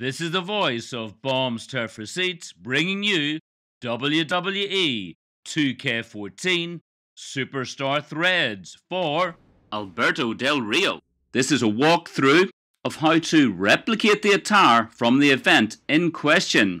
This is the voice of Bombs Turf Receipts bringing you WWE 2K14 Superstar Threads for Alberto Del Rio. This is a walkthrough of how to replicate the attire from the event in question.